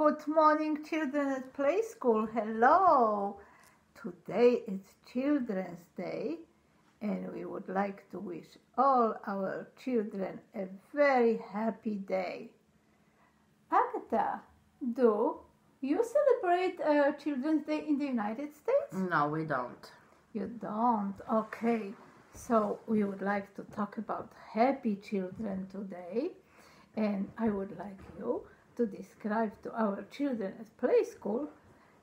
Good morning, children at Play School. Hello. Today is Children's Day, and we would like to wish all our children a very happy day. Agatha, do you celebrate uh, Children's Day in the United States? No, we don't. You don't? Okay. So we would like to talk about happy children today, and I would like you to describe to our children at play school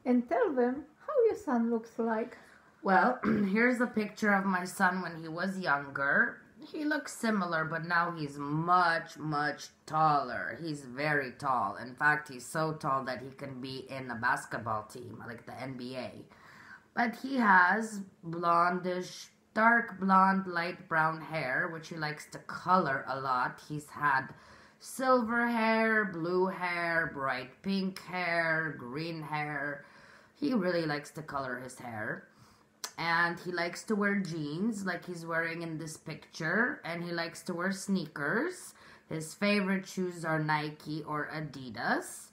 and tell them how your son looks like. Well, here's a picture of my son when he was younger. He looks similar, but now he's much, much taller. He's very tall. In fact, he's so tall that he can be in a basketball team, like the NBA. But he has blondish, dark blonde, light brown hair, which he likes to color a lot. He's had silver hair, blue hair, bright pink hair, green hair. He really likes to color his hair. And he likes to wear jeans like he's wearing in this picture. And he likes to wear sneakers. His favorite shoes are Nike or Adidas.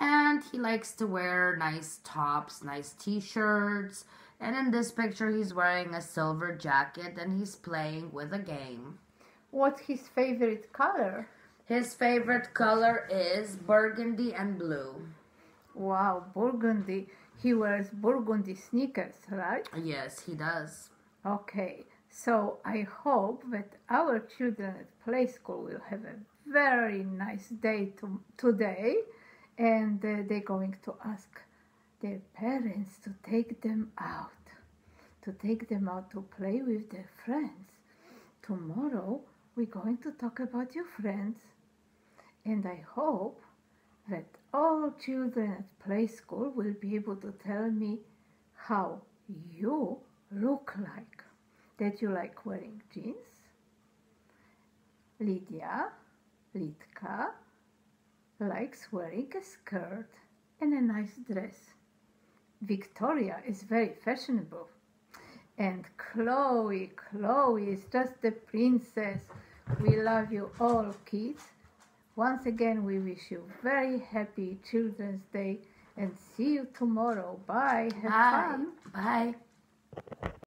And he likes to wear nice tops, nice t-shirts. And in this picture, he's wearing a silver jacket and he's playing with a game. What's his favorite color? His favorite color is burgundy and blue. Wow, burgundy. He wears burgundy sneakers, right? Yes, he does. Okay, so I hope that our children at play school will have a very nice day to, today and uh, they're going to ask their parents to take them out, to take them out to play with their friends. Tomorrow we're going to talk about your friends and I hope that all children at play school will be able to tell me how you look like. That you like wearing jeans? Lydia, Litka, likes wearing a skirt and a nice dress. Victoria is very fashionable. And Chloe, Chloe is just the princess. We love you all, kids. Once again, we wish you very happy Children's Day and see you tomorrow. Bye. Have Bye. fun. Bye.